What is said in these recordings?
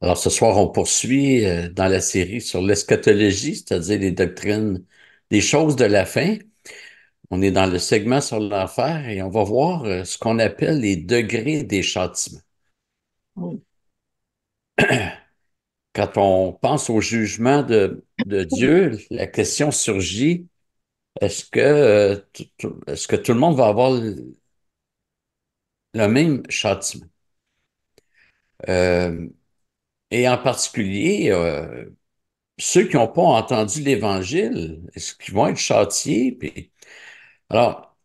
Alors ce soir, on poursuit euh, dans la série sur l'eschatologie, c'est-à-dire les doctrines des choses de la fin. On est dans le segment sur l'enfer et on va voir euh, ce qu'on appelle les degrés des châtiments. Quand on pense au jugement de, Dieu, la question surgit, est-ce que, euh, est-ce que tout le monde va avoir le, même châtiment? Et en particulier, euh, ceux qui n'ont pas entendu l'Évangile, est-ce qu'ils vont être châtiés? alors,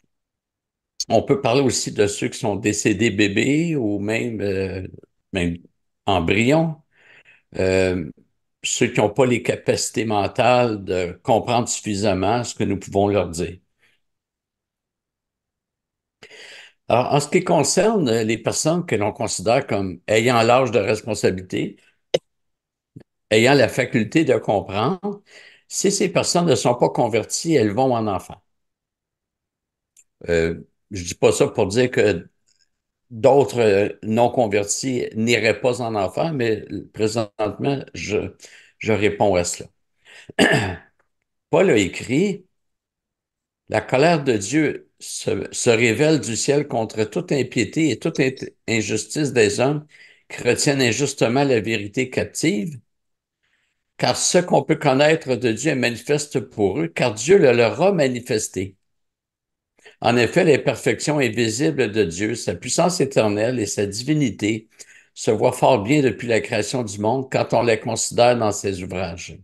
on peut parler aussi de ceux qui sont décédés bébés ou même, euh, même embryons. Euh, ceux qui n'ont pas les capacités mentales de comprendre suffisamment ce que nous pouvons leur dire. Alors, en ce qui concerne les personnes que l'on considère comme ayant l'âge de responsabilité, ayant la faculté de comprendre, si ces personnes ne sont pas converties, elles vont en enfant. Euh, je dis pas ça pour dire que d'autres euh, non convertis n'iraient pas en enfant, mais présentement, je, réponds à cela. Paul a écrit, La colère de Dieu se, se, révèle du ciel contre toute impiété et toute injustice des hommes qui retiennent injustement la vérité captive car ce qu'on peut connaître de Dieu est manifeste pour eux, car Dieu le leur a manifesté. En effet, l'imperfection visible de Dieu, sa puissance éternelle et sa divinité se voient fort bien depuis la création du monde quand on les considère dans ses ouvrages.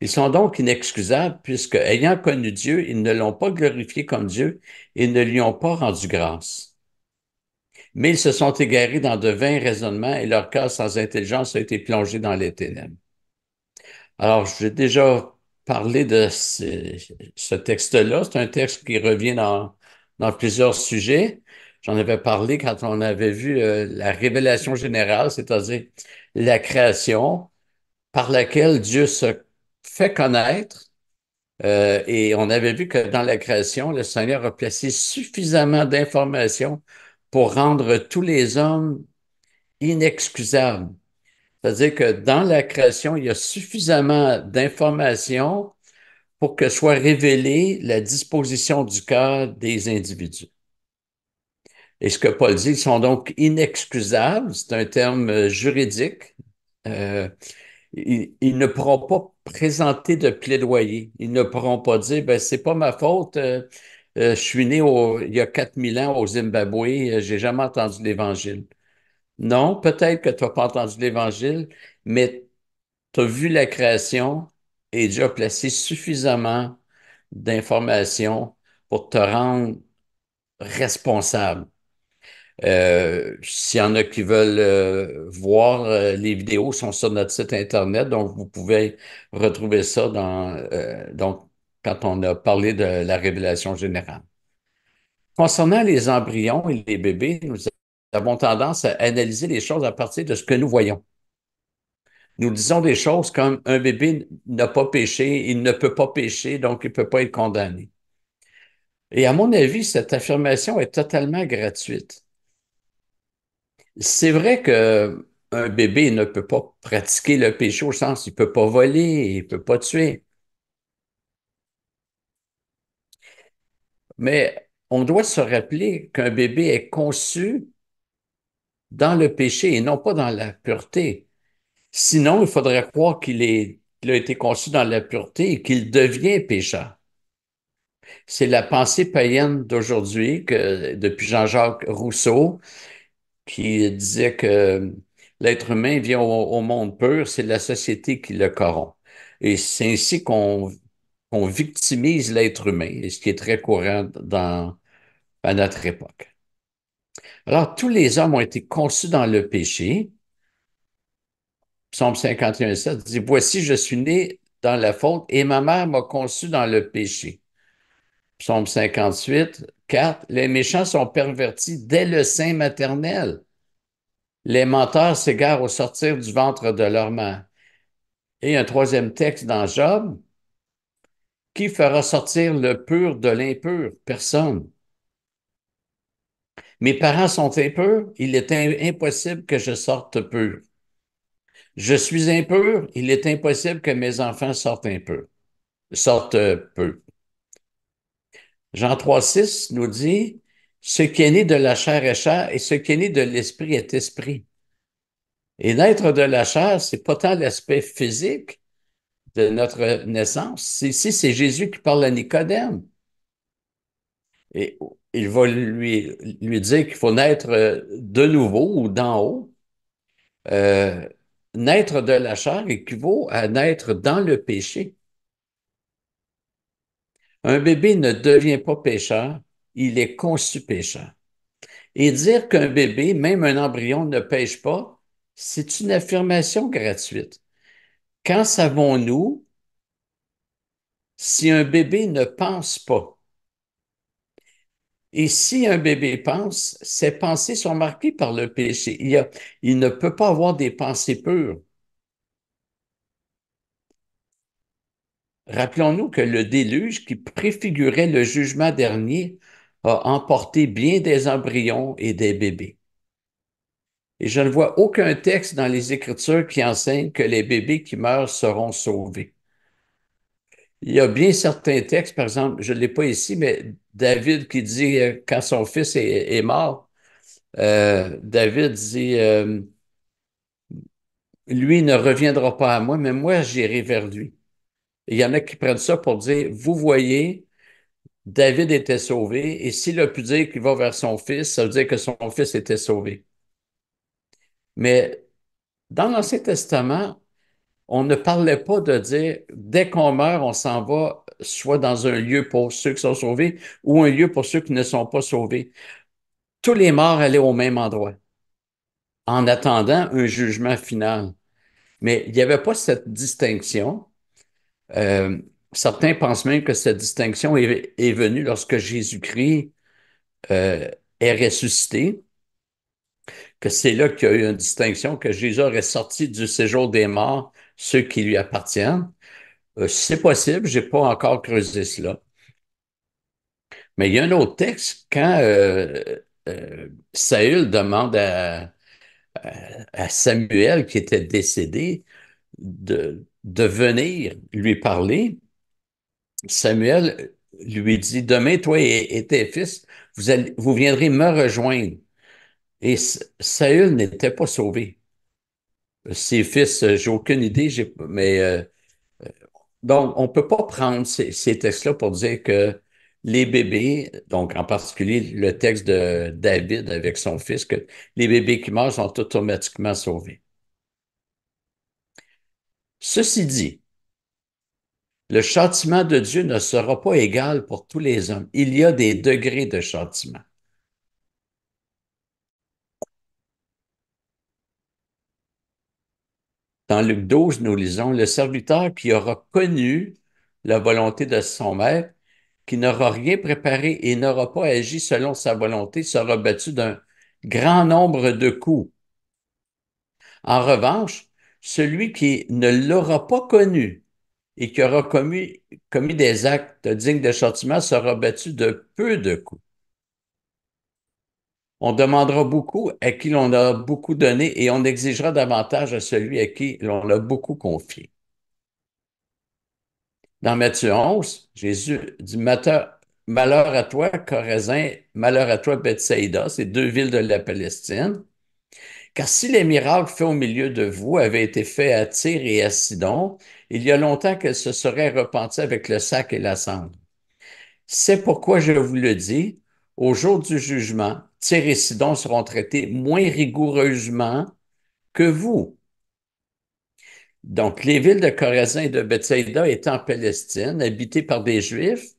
Ils sont donc inexcusables puisque, ayant connu Dieu, ils ne l'ont pas glorifié comme Dieu et ne lui ont pas rendu grâce. Mais ils se sont égarés dans de vains raisonnements et leur cœur sans intelligence a été plongé dans les ténèbres. Alors, j'ai déjà parlé de ce, texte-là. C'est un texte qui revient dans, plusieurs sujets. J'en avais parlé quand on avait vu euh, la révélation générale, c'est-à-dire la création par laquelle Dieu se fait connaître. Euh, et on avait vu que dans la création, le Seigneur a placé suffisamment d'informations pour rendre tous les hommes inexcusables. C'est-à-dire que dans la création, il y a suffisamment d'informations pour que soit révélée la disposition du cœur des individus. Et ce que Paul dit, ils sont donc inexcusables, c'est un terme euh, juridique. Euh, ils, ne pourront pas présenter de plaidoyer. Ils ne pourront pas dire, ben, c'est pas ma faute, euh, je suis né il y a 4000 ans au Zimbabwe, j'ai jamais entendu l'Évangile. Non, peut-être que tu n'as pas entendu l'Évangile, mais tu as vu la création et Dieu a placé suffisamment d'informations pour te rendre responsable. Euh, S'il y en a qui veulent euh, voir, euh, les vidéos sont sur notre site Internet, donc vous pouvez retrouver ça dans, euh, donc, quand on a parlé de la révélation générale. Concernant les embryons et les bébés, avons tendance à analyser les choses à partir de ce que nous voyons. Nous disons des choses comme un bébé n'a pas péché, il ne peut pas pécher, donc il ne peut pas être condamné. Et à mon avis, cette affirmation est totalement gratuite. C'est vrai que un bébé ne peut pas pratiquer le péché au sens, il ne peut pas voler, il ne peut pas tuer. Mais on doit se rappeler qu'un bébé est conçu dans le péché et non pas dans la pureté. Sinon, il faudrait croire qu'il a été conçu dans la pureté et qu'il devient pécheur. C'est la pensée païenne d'aujourd'hui, que depuis Jean-Jacques Rousseau, qui disait que l'être humain vient au, monde pur, c'est la société qui le corrompt. Et c'est ainsi qu'on victimise l'être humain, ce qui est très courant dans, à notre époque. Alors, tous les hommes ont été conçus dans le péché. Psaume 51, 7 dit, Voici, je suis né dans la faute et ma mère m'a conçu dans le péché. Psaume 58, 4, Les méchants sont pervertis dès le sein maternel. Les menteurs s'égarent au sortir du ventre de leur mère. Et un troisième texte dans Job, Qui fera sortir le pur de l'impur? Personne. Mes parents sont impurs, il est impossible que je sorte pur. Je suis impur, il est impossible que mes enfants sortent peu, sortent peu. Jean 3,6 nous dit, ce qui est né de la chair est chair et ce qui est né de l'esprit est esprit. Et naître de la chair, c'est pas tant l'aspect physique de notre naissance. Ici, c'est Jésus qui parle à Nicodème. Il va lui, lui dire qu'il faut naître euh, de nouveau ou d'en haut. Euh, naître de la chair équivaut à naître dans le péché. Un bébé ne devient pas pécheur, il est conçu pécheur. Et dire qu'un bébé, même un embryon, ne pêche pas, c'est une affirmation gratuite. Quand savons-nous si un bébé ne pense pas? Et si un bébé pense, ses pensées sont marquées par le péché. Il, ne peut pas avoir des pensées pures. Rappelons-nous que le déluge qui préfigurait le jugement dernier a emporté bien des embryons et des bébés. Et je ne vois aucun texte dans les Écritures qui enseigne que les bébés qui meurent seront sauvés. Il y a bien certains textes, par exemple, je ne l'ai pas ici, mais David qui dit euh, quand son fils est, mort, euh, David dit euh, Lui ne reviendra pas à moi, mais moi j'irai vers lui. il y en a qui prennent ça pour dire Vous voyez, David était sauvé, et s'il a pu dire qu'il va vers son fils, ça veut dire que son fils était sauvé. Mais dans l'Ancien Testament, on ne parlait pas de dire dès qu'on meurt, on s'en va soit dans un lieu pour ceux qui sont sauvés ou un lieu pour ceux qui ne sont pas sauvés. Tous les morts allaient au même endroit en attendant un jugement final. Mais il n'y avait pas cette distinction. Euh, certains pensent même que cette distinction est, venue lorsque Jésus-Christ euh, est ressuscité que c'est là qu'il y a eu une distinction, que Jésus aurait sorti du séjour des morts ceux qui lui appartiennent. Euh, c'est possible, je n'ai pas encore creusé cela. Mais il y a un autre texte, quand euh, euh, Saül demande à, Samuel, qui était décédé, de, de venir lui parler, Samuel lui dit, demain, toi et, tes fils, vous, vous viendrez me rejoindre. Et Saül n'était pas sauvé. Ses fils, j'ai aucune idée, mais euh, euh, donc on ne peut pas prendre ces, textes-là pour dire que les bébés, donc en particulier le texte de David avec son fils, que les bébés qui meurent sont automatiquement sauvés. Ceci dit, le châtiment de Dieu ne sera pas égal pour tous les hommes. Il y a des degrés de châtiment. Dans Luc 12, nous lisons, le serviteur qui aura connu la volonté de son maître, qui n'aura rien préparé et n'aura pas agi selon sa volonté, sera battu d'un grand nombre de coups. En revanche, celui qui ne l'aura pas connu et qui aura commis, des actes dignes de châtiment sera battu de peu de coups. On demandera beaucoup à qui l'on a beaucoup donné et on exigera davantage à celui à qui l'on a beaucoup confié. Dans Matthieu 11, Jésus dit Malheur à toi, Corazin, malheur à toi, Bethsaïda, ces deux villes de la Palestine. Car si les miracles faits au milieu de vous avaient été faits à Tyr et à Sidon, il y a longtemps qu'elles se seraient repenties avec le sac et la cendre. C'est pourquoi je vous le dis, au jour du jugement, Et Sidon seront traités moins rigoureusement que vous. Donc, les villes de Chorazin et de Bethsaïda étaient en Palestine, habitées par des Juifs,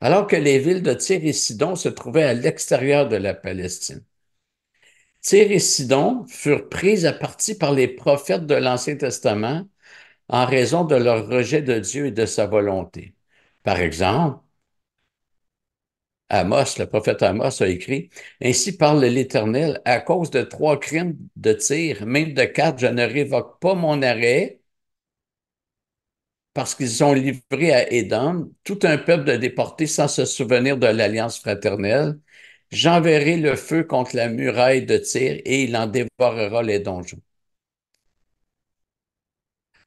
alors que les villes de Tyr se trouvaient à l'extérieur de la Palestine. Tyr et Sidon furent prises à partie par les prophètes de l'Ancien Testament en raison de leur rejet de Dieu et de sa volonté. Par exemple, Amos, le prophète Amos a écrit, Ainsi parle l'Éternel, à cause de trois crimes de tir, même de quatre, je ne révoque pas mon arrêt, parce qu'ils sont livrés à Édom, tout un peuple de déportés sans se souvenir de l'alliance fraternelle. J'enverrai le feu contre la muraille de tir et il en dévorera les donjons.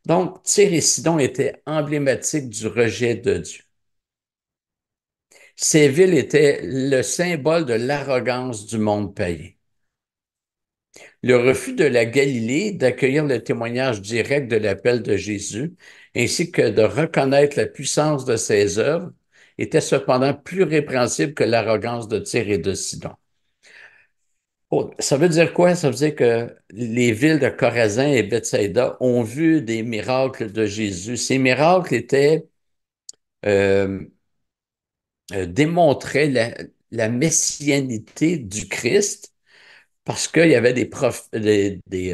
Donc, Tyr et Sidon étaient emblématiques du rejet de Dieu. Ces villes étaient le symbole de l'arrogance du monde païen. Le refus de la Galilée d'accueillir le témoignage direct de l'appel de Jésus, ainsi que de reconnaître la puissance de ses œuvres, était cependant plus répréhensible que l'arrogance de Tyr et de Sidon. Oh, ça veut dire quoi? Ça veut dire que les villes de Chorazin et Bethsaïda ont vu des miracles de Jésus. Ces miracles étaient euh, euh, démontraient la, messianité du Christ parce qu'il y avait des,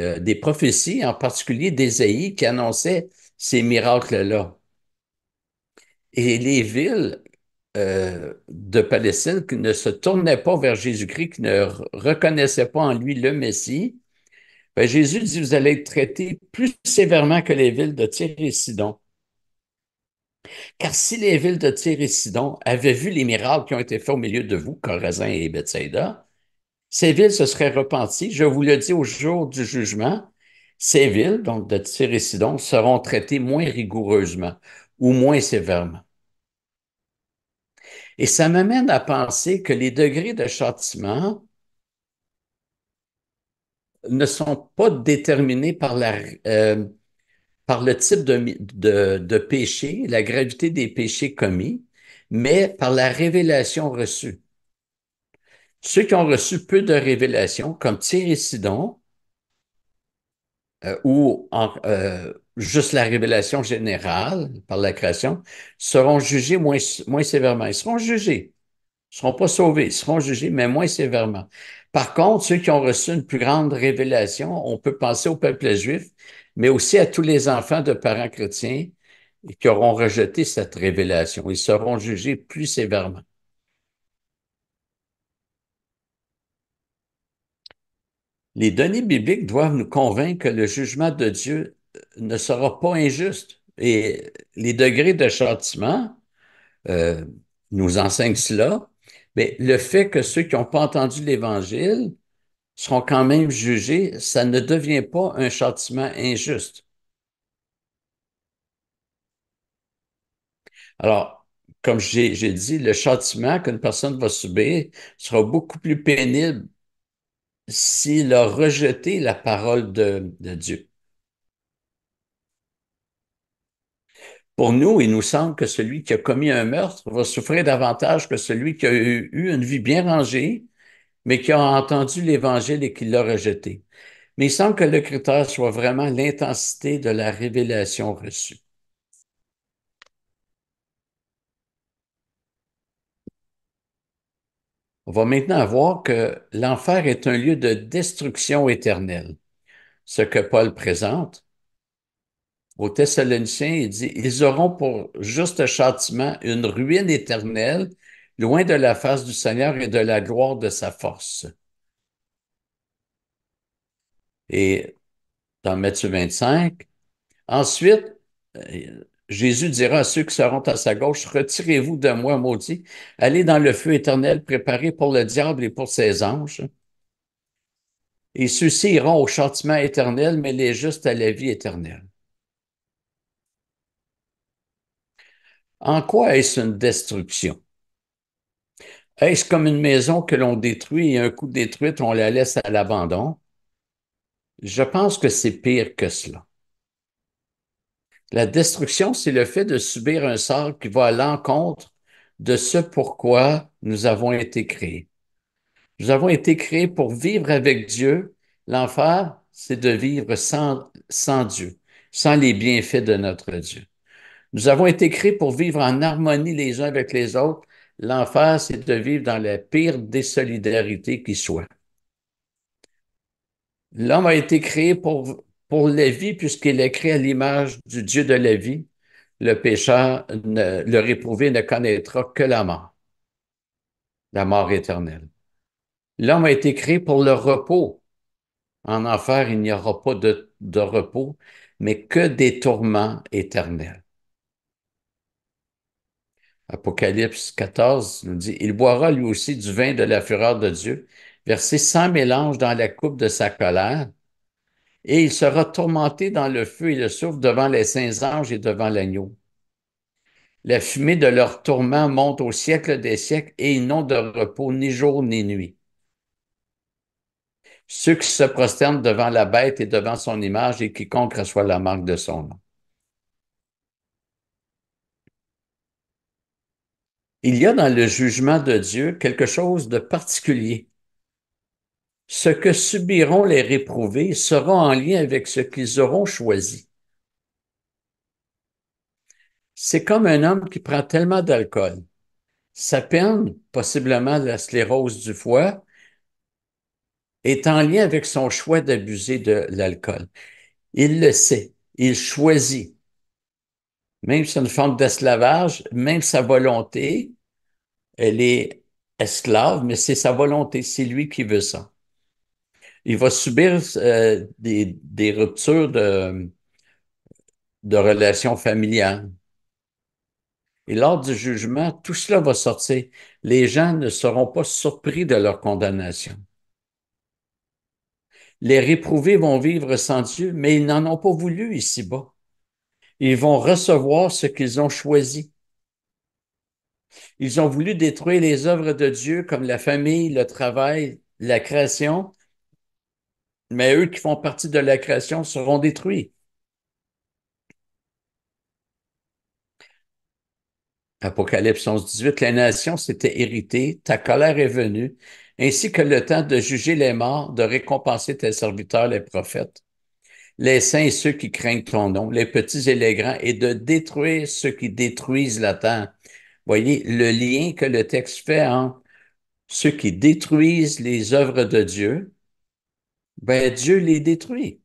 euh, prophéties, en particulier d'Ésaïe, qui annonçaient ces miracles-là. Et les villes euh, de Palestine qui ne se tournaient pas vers Jésus-Christ, qui ne reconnaissaient pas en lui le Messie, ben Jésus dit, vous allez être traités plus sévèrement que les villes de Tyr et Sidon. Car si les villes de Tyr et Sidon avaient vu les miracles qui ont été faits au milieu de vous, Corazin et Bethsaida, ces villes se seraient repenties. Je vous le dis au jour du jugement, ces villes, donc de Tyr et Sidon, seront traitées moins rigoureusement ou moins sévèrement. Et ça m'amène à penser que les degrés de châtiment ne sont pas déterminés par, la, euh, par le type de, de, de, péché, la gravité des péchés commis, mais par la révélation reçue. Ceux qui ont reçu peu de révélation, comme Thierry Sidon, euh, ou euh, juste la révélation générale par la création, seront jugés moins, moins sévèrement. Ils seront jugés. Seront pas sauvés. Seront jugés, mais moins sévèrement. Par contre, ceux qui ont reçu une plus grande révélation, on peut penser au peuple juif, mais aussi à tous les enfants de parents chrétiens qui auront rejeté cette révélation. Ils seront jugés plus sévèrement. Les données bibliques doivent nous convaincre que le jugement de Dieu ne sera pas injuste. Et les degrés de châtiment euh, nous enseignent cela. Mais le fait que ceux qui n'ont pas entendu l'Évangile seront quand même jugés, ça ne devient pas un châtiment injuste. Alors, comme j'ai dit, le châtiment qu'une personne va subir sera beaucoup plus pénible s'il a rejeté la parole de, de Dieu. Pour nous, il nous semble que celui qui a commis un meurtre va souffrir davantage que celui qui a eu une vie bien rangée, mais qui a entendu l'Évangile et qui l'a rejeté. Mais il semble que le critère soit vraiment l'intensité de la révélation reçue. On va maintenant voir que l'enfer est un lieu de destruction éternelle, ce que Paul présente. Au Thessaloniciens, il dit, ils auront pour juste châtiment une ruine éternelle, loin de la face du Seigneur et de la gloire de sa force. Et dans Matthieu 25, ensuite, euh, Jésus dira à ceux qui seront à sa gauche, Retirez-vous de moi, maudit, allez dans le feu éternel préparé pour le diable et pour ses anges. Et ceux-ci iront au châtiment éternel, mais les justes à la vie éternelle. En quoi est-ce une destruction? Est-ce comme une maison que l'on détruit et un coup détruite, on la laisse à l'abandon? Je pense que c'est pire que cela. La destruction, c'est le fait de subir un sort qui va à l'encontre de ce pourquoi nous avons été créés. Nous avons été créés pour vivre avec Dieu. L'enfer, c'est de vivre sans, sans Dieu, sans les bienfaits de notre Dieu. Nous avons été créés pour vivre en harmonie les uns avec les autres. L'enfer, c'est de vivre dans la pire désolidarités qui soit. L'homme a été créé pour pour la vie, puisqu'il est créé à l'image du Dieu de la vie, le pécheur, le réprouvé ne connaîtra que la mort, la mort éternelle. L'homme a été créé pour le repos. En enfer, il n'y aura pas de, de repos, mais que des tourments éternels. Apocalypse 14 nous dit, il boira lui aussi du vin de la fureur de Dieu, versé sans mélange dans la coupe de sa colère, et il sera tourmenté dans le feu et le souffle devant les saints anges et devant l'agneau. La fumée de leur tourment monte au siècle des siècles et ils n'ont de repos ni jour ni nuit. Ceux qui se prosternent devant la bête et devant son image et quiconque reçoit la marque de son nom. Il y a dans le jugement de Dieu quelque chose de particulier. Ce que subiront les réprouvés sera en lien avec ce qu'ils auront choisi. C'est comme un homme qui prend tellement d'alcool. Sa peine, possiblement la sclérose du foie, est en lien avec son choix d'abuser de l'alcool. Il le sait, il choisit. Même si c'est une forme d'esclavage, même sa volonté, elle est esclave, mais c'est sa volonté, c'est lui qui veut ça. Il va subir euh, des, des, ruptures de, de relations familiales. Et lors du jugement, tout cela va sortir. Les gens ne seront pas surpris de leur condamnation. Les réprouvés vont vivre sans Dieu, mais ils n'en ont pas voulu ici-bas. Ils vont recevoir ce qu'ils ont choisi. Ils ont voulu détruire les œuvres de Dieu comme la famille, le travail, la création, mais eux qui font partie de la création seront détruits. Apocalypse 11, 18, les nations s'étaient héritées, ta colère est venue, ainsi que le temps de juger les morts, de récompenser tes serviteurs, les prophètes, les saints et ceux qui craignent ton nom, les petits et les grands, et de détruire ceux qui détruisent la terre. Voyez le lien que le texte fait entre ceux qui détruisent les œuvres de Dieu, ben Dieu les détruit.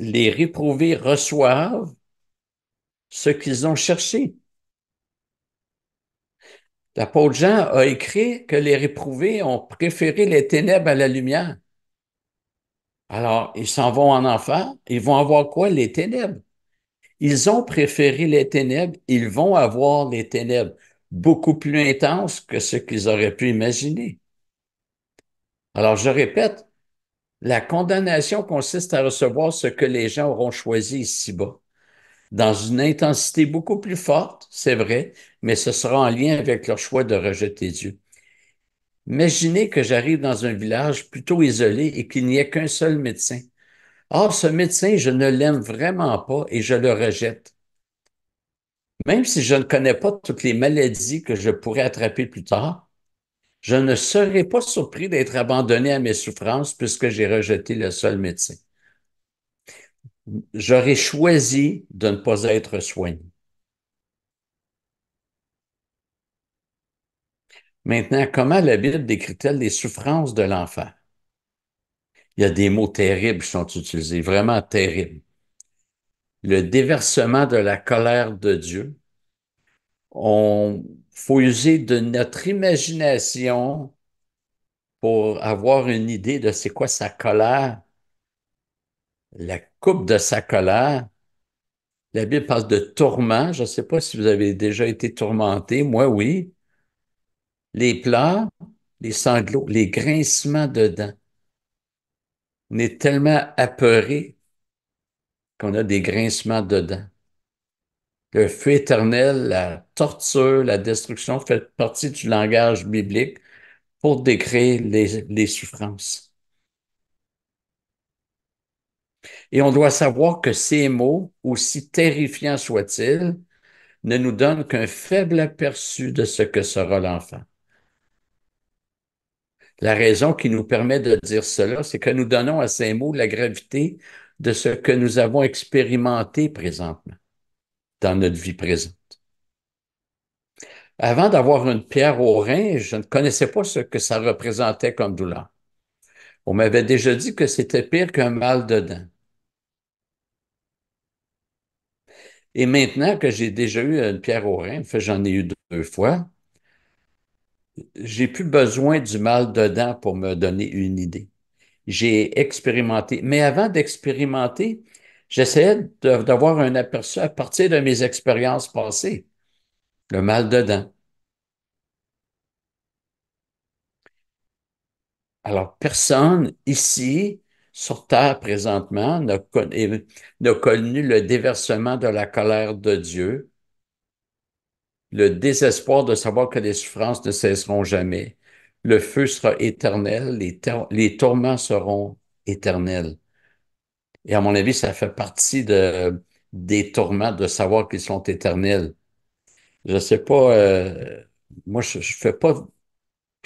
Les réprouvés reçoivent ce qu'ils ont cherché. L'apôtre Jean a écrit que les réprouvés ont préféré les ténèbres à la lumière. Alors, ils s'en vont en enfer, ils vont avoir quoi? Les ténèbres. Ils ont préféré les ténèbres, ils vont avoir les ténèbres beaucoup plus intenses que ce qu'ils auraient pu imaginer. Alors, je répète, la condamnation consiste à recevoir ce que les gens auront choisi ici-bas dans une intensité beaucoup plus forte, c'est vrai, mais ce sera en lien avec leur choix de rejeter Dieu. Imaginez que j'arrive dans un village plutôt isolé et qu'il n'y ait qu'un seul médecin. Or, ce médecin, je ne l'aime vraiment pas et je le rejette. Même si je ne connais pas toutes les maladies que je pourrais attraper plus tard, je ne serais pas surpris d'être abandonné à mes souffrances puisque j'ai rejeté le seul médecin j'aurais choisi de ne pas être soigné. Maintenant, comment la Bible décrit-elle les souffrances de l'enfant? Il y a des mots terribles qui sont utilisés, vraiment terribles. Le déversement de la colère de Dieu. On faut user de notre imagination pour avoir une idée de c'est quoi sa colère la coupe de sa colère. La Bible parle de tourment. Je ne sais pas si vous avez déjà été tourmenté. Moi, oui. Les pleurs, les sanglots, les grincements de dents. On est tellement apeuré qu'on a des grincements de dents. Le feu éternel, la torture, la destruction fait partie du langage biblique pour décrire les, les souffrances. Et on doit savoir que ces mots, aussi terrifiants soient-ils, ne nous donnent qu'un faible aperçu de ce que sera l'enfant. La raison qui nous permet de dire cela, c'est que nous donnons à ces mots la gravité de ce que nous avons expérimenté présentement, dans notre vie présente. Avant d'avoir une pierre au rein, je ne connaissais pas ce que ça représentait comme douleur. On m'avait déjà dit que c'était pire qu'un mal de dents. Et maintenant que j'ai déjà eu une pierre au rein, j'en ai eu deux, fois, j'ai plus besoin du mal dedans pour me donner une idée. J'ai expérimenté. Mais avant d'expérimenter, j'essayais d'avoir un aperçu à partir de mes expériences passées. Le mal dedans. Alors, personne ici sur terre présentement, on a, con- et- on a connu le déversement de la colère de Dieu, le désespoir de savoir que les souffrances ne cesseront jamais. Le feu sera éternel, les, tourments seront éternels. Et à mon avis, ça fait partie de, des tourments de savoir qu'ils sont éternels. Je sais pas, euh, moi, je, je fais pas,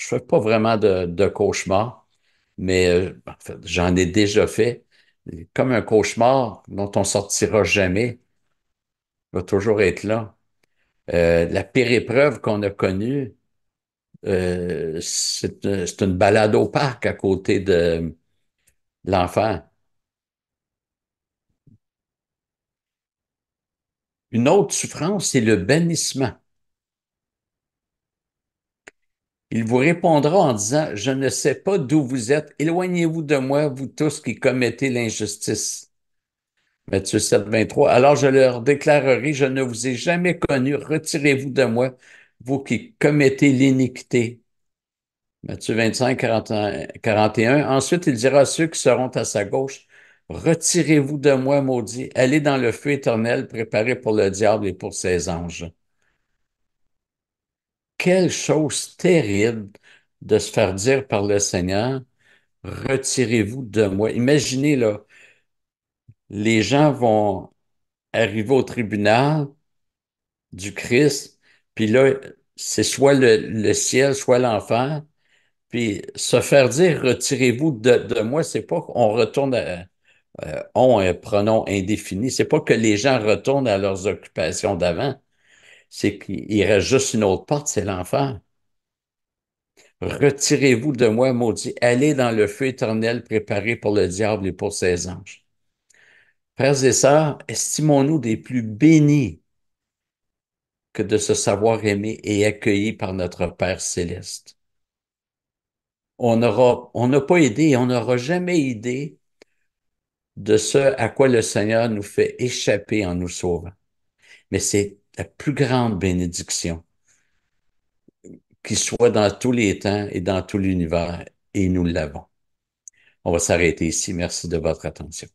fais pas vraiment de, cauchemars, mais euh, j'en ai déjà fait. Comme un cauchemar dont on sortira jamais, va toujours être là. Euh, la pire épreuve qu'on a connue, euh, c'est, euh, c'est une balade au parc à côté de l'enfant. Une autre souffrance, c'est le bannissement. Il vous répondra en disant, Je ne sais pas d'où vous êtes, éloignez-vous de moi, vous tous qui commettez l'injustice. Matthieu 7, 23. Alors je leur déclarerai, je ne vous ai jamais connu, retirez-vous de moi, vous qui commettez l'iniquité. Matthieu 25, 41. 41. Ensuite, il dira à ceux qui seront à sa gauche, retirez-vous de moi, maudit, allez dans le feu éternel préparé pour le diable et pour ses anges. Quelle chose terrible de se faire dire par le Seigneur, retirez-vous de moi. Imaginez, là, les gens vont arriver au tribunal du Christ, puis là, c'est soit le, ciel, soit l'enfer, puis se faire dire, retirez-vous de, moi, c'est pas qu'on retourne à, euh, un pronom indéfini, c'est pas que les gens retournent à leurs occupations d'avant, c'est qu'il reste juste une autre porte, c'est l'enfer. Retirez-vous de moi, maudit, allez dans le feu éternel préparé pour le diable et pour ses anges. Frères et sœurs, estimons-nous des plus bénis que de se savoir aimés et accueillis par notre Père céleste. On aura, on n'a pas aidé et on n'aura jamais idée de ce à quoi le Seigneur nous fait échapper en nous sauvant. Mais c'est la plus grande bénédiction qui soit dans tous les temps et dans tout l'univers, et nous l'avons. On va s'arrêter ici. Merci de votre attention.